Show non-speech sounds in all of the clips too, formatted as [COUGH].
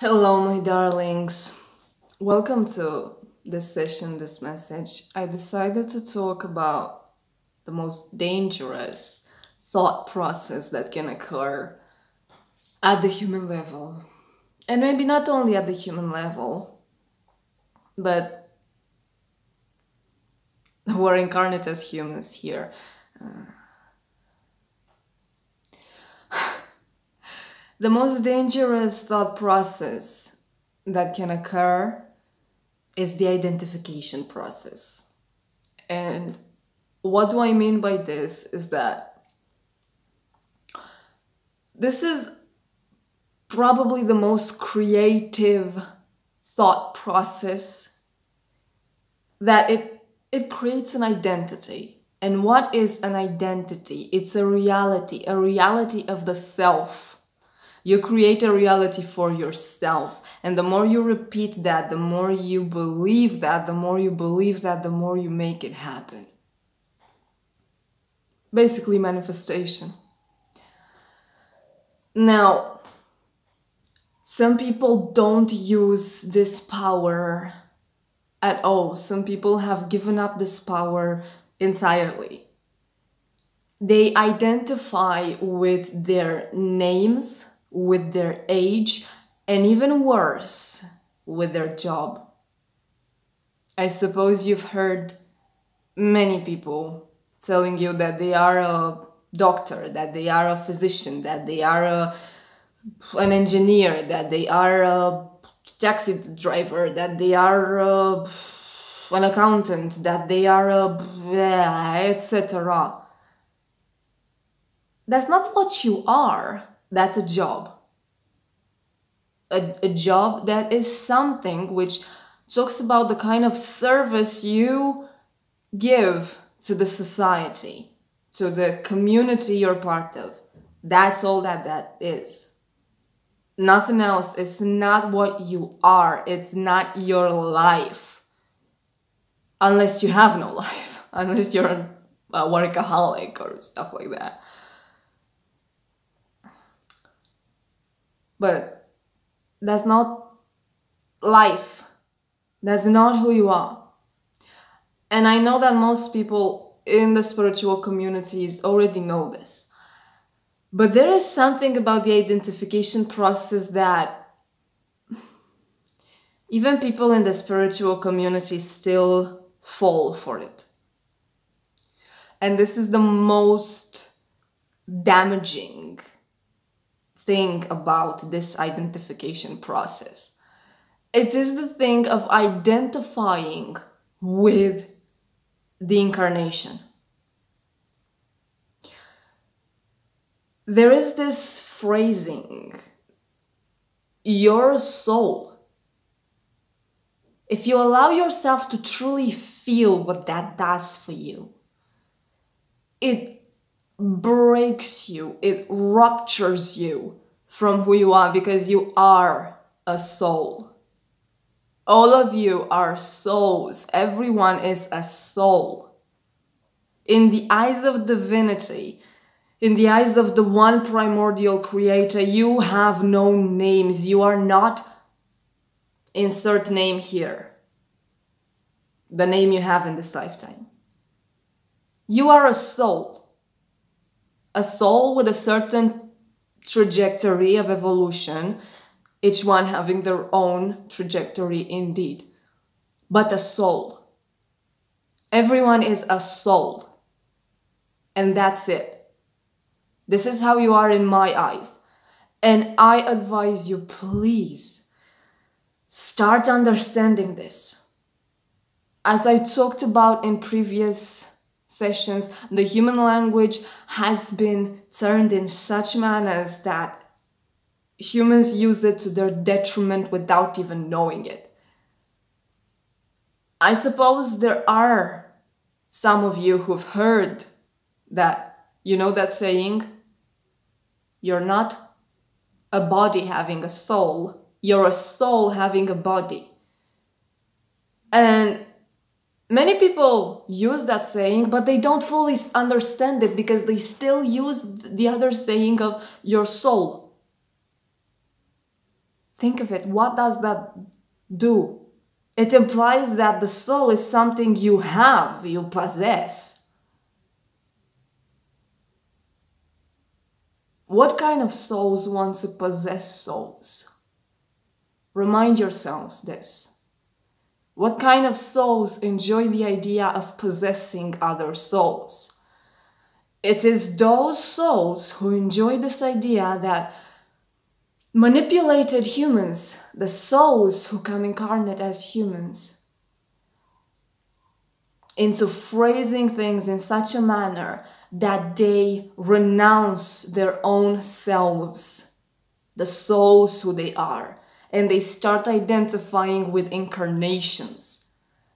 Hello, my darlings. Welcome to this session, this message. I decided to talk about the most dangerous thought process that can occur at the human level. And maybe not only at the human level, but we're incarnate as humans here. Uh, The most dangerous thought process that can occur is the identification process. And what do I mean by this is that this is probably the most creative thought process that it it creates an identity. And what is an identity? It's a reality, a reality of the self you create a reality for yourself. And the more you repeat that, the more you believe that, the more you believe that, the more you make it happen. Basically, manifestation. Now, some people don't use this power at all. Some people have given up this power entirely. They identify with their names with their age, and even worse, with their job. I suppose you've heard many people telling you that they are a doctor, that they are a physician, that they are a, an engineer, that they are a taxi driver, that they are a, an accountant, that they are a etc. That's not what you are that's a job. A, a job that is something which talks about the kind of service you give to the society, to the community you're part of. That's all that that is. Nothing else. It's not what you are. It's not your life. Unless you have no [LAUGHS] life. Unless you're a workaholic or stuff like that. But that's not life. That's not who you are. And I know that most people in the spiritual communities already know this. But there is something about the identification process that even people in the spiritual community still fall for it. And this is the most damaging thing about this identification process. It is the thing of identifying with the incarnation. There is this phrasing, your soul. If you allow yourself to truly feel what that does for you, it breaks you, it ruptures you from who you are because you are a soul. All of you are souls. Everyone is a soul. In the eyes of divinity, in the eyes of the one primordial creator, you have no names. You are not insert name here. The name you have in this lifetime. You are a soul a soul with a certain trajectory of evolution, each one having their own trajectory indeed, but a soul. Everyone is a soul. And that's it. This is how you are in my eyes. And I advise you, please start understanding this. As I talked about in previous sessions, the human language has been turned in such manners that humans use it to their detriment without even knowing it. I suppose there are some of you who've heard that, you know, that saying, you're not a body having a soul, you're a soul having a body. And Many people use that saying, but they don't fully understand it because they still use the other saying of your soul. Think of it. What does that do? It implies that the soul is something you have, you possess. What kind of souls want to possess souls? Remind yourselves this. What kind of souls enjoy the idea of possessing other souls? It is those souls who enjoy this idea that manipulated humans, the souls who come incarnate as humans, into phrasing things in such a manner that they renounce their own selves, the souls who they are, and they start identifying with incarnations.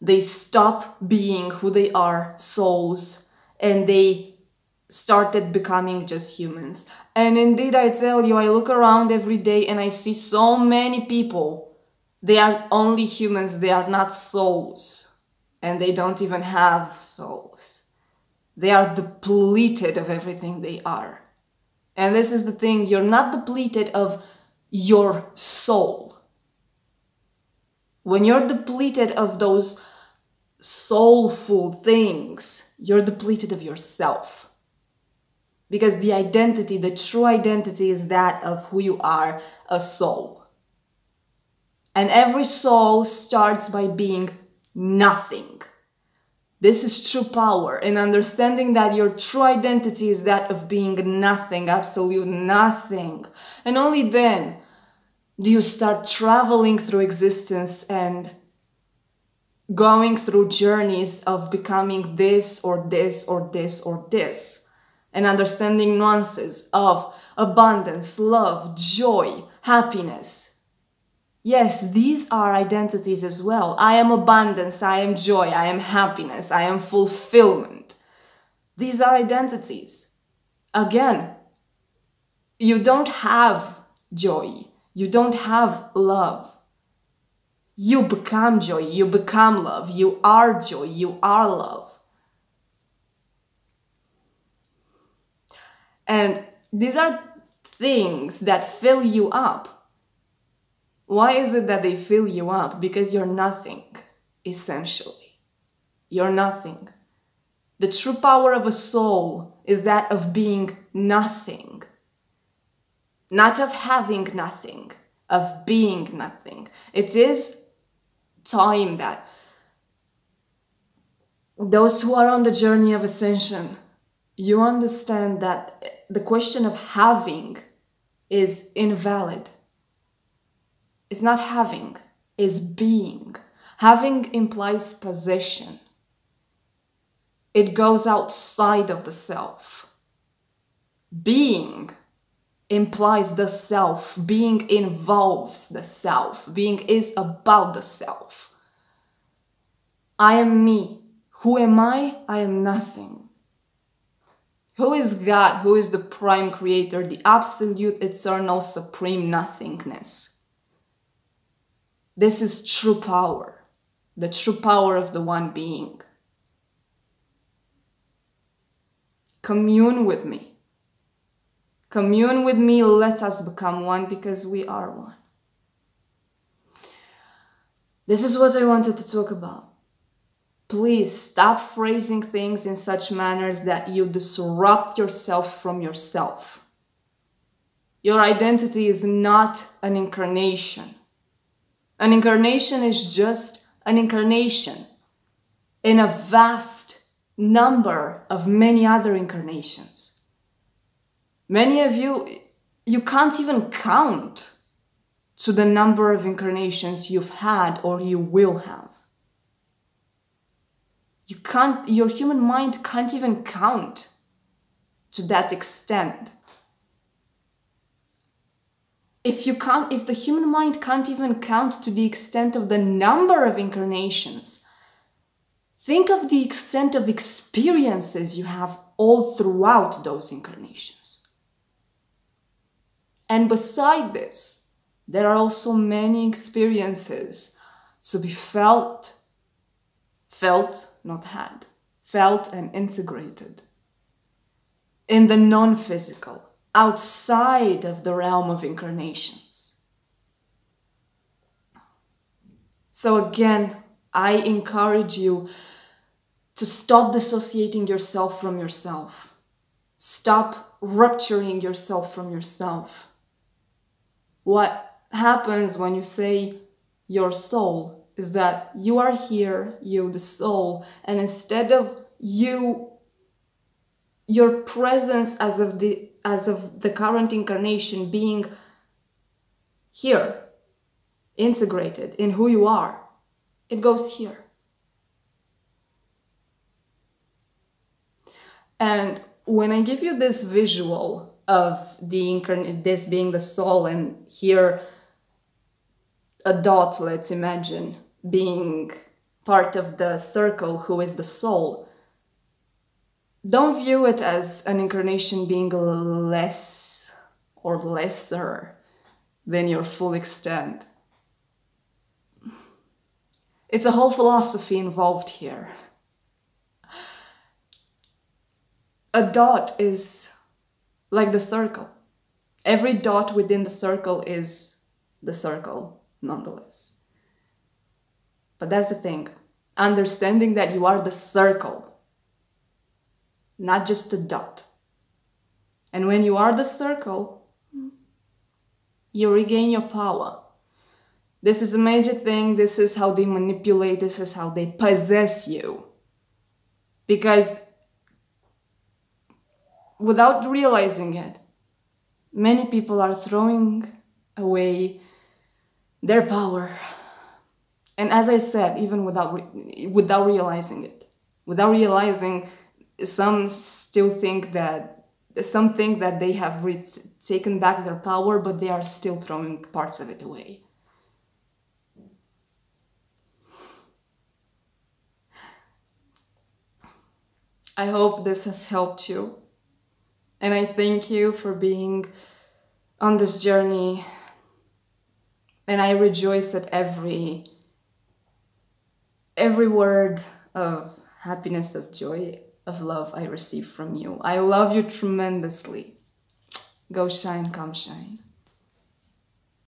They stop being who they are, souls, and they started becoming just humans. And indeed, I tell you, I look around every day and I see so many people. They are only humans, they are not souls. And they don't even have souls. They are depleted of everything they are. And this is the thing you're not depleted of your soul. When you're depleted of those soulful things, you're depleted of yourself. Because the identity, the true identity, is that of who you are a soul. And every soul starts by being nothing. This is true power and understanding that your true identity is that of being nothing, absolute nothing. And only then do you start traveling through existence and going through journeys of becoming this or this or this or this and understanding nuances of abundance, love, joy, happiness. Yes, these are identities as well. I am abundance, I am joy, I am happiness, I am fulfillment. These are identities. Again, you don't have joy you don't have love. You become joy, you become love, you are joy, you are love. And these are things that fill you up. Why is it that they fill you up? Because you're nothing, essentially. You're nothing. The true power of a soul is that of being nothing not of having nothing, of being nothing. It is time that those who are on the journey of ascension, you understand that the question of having is invalid. It's not having, it's being. Having implies possession. It goes outside of the self. Being implies the self. Being involves the self. Being is about the self. I am me. Who am I? I am nothing. Who is God? Who is the prime creator, the absolute, eternal, supreme nothingness? This is true power, the true power of the one being. Commune with me. Commune with me, let us become one because we are one. This is what I wanted to talk about. Please stop phrasing things in such manners that you disrupt yourself from yourself. Your identity is not an incarnation. An incarnation is just an incarnation in a vast number of many other incarnations. Many of you, you can't even count to the number of incarnations you've had or you will have. You can't, your human mind can't even count to that extent. If you can't, if the human mind can't even count to the extent of the number of incarnations, think of the extent of experiences you have all throughout those incarnations. And beside this, there are also many experiences to be felt, felt, not had, felt and integrated in the non physical, outside of the realm of incarnations. So, again, I encourage you to stop dissociating yourself from yourself. Stop rupturing yourself from yourself. What happens when you say your soul is that you are here, you, the soul, and instead of you, your presence as of the as of the current incarnation being here, integrated in who you are, it goes here. And when I give you this visual of the incarnate, this being the soul, and here a dot, let's imagine, being part of the circle who is the soul, don't view it as an incarnation being less or lesser than your full extent. It's a whole philosophy involved here. A dot is like the circle. Every dot within the circle is the circle, nonetheless. But that's the thing understanding that you are the circle, not just a dot. And when you are the circle, you regain your power. This is a major thing. This is how they manipulate. This is how they possess you. Because without realizing it, many people are throwing away their power. And as I said, even without re- without realizing it, without realizing, some still think that some think that they have taken back their power, but they are still throwing parts of it away. I hope this has helped you. And I thank you for being on this journey. And I rejoice at every every word of happiness, of joy, of love I receive from you. I love you tremendously. Go shine, come shine.